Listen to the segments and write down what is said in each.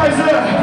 guys up.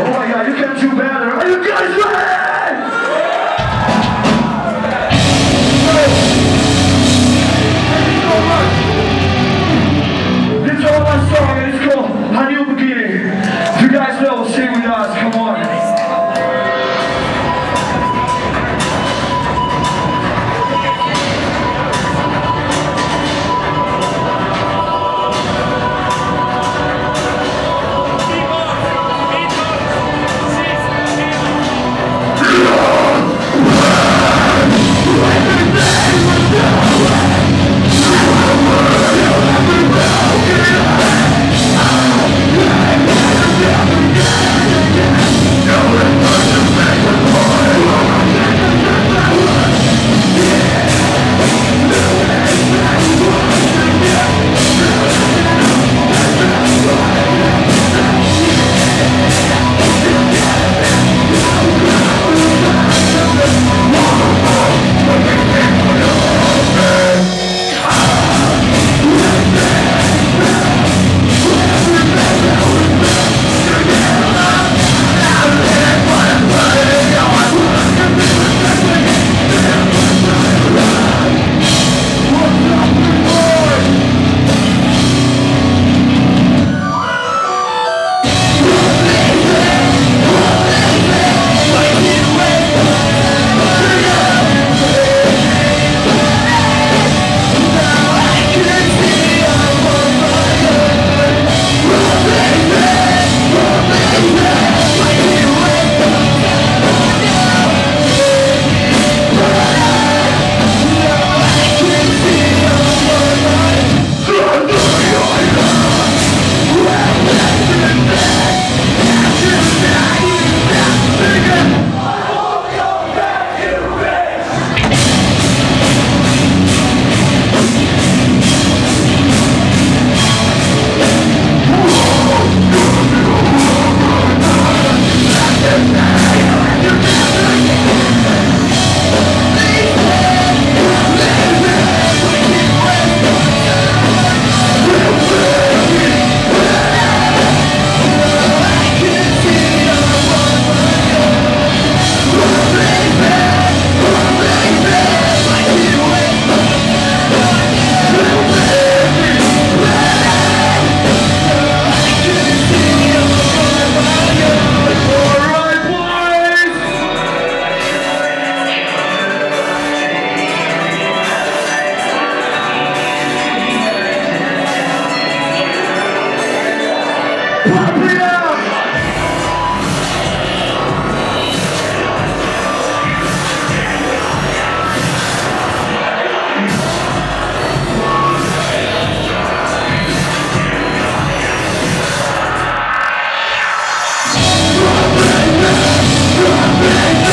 Oh my god, you can't do better. Are you guys ready? Amen.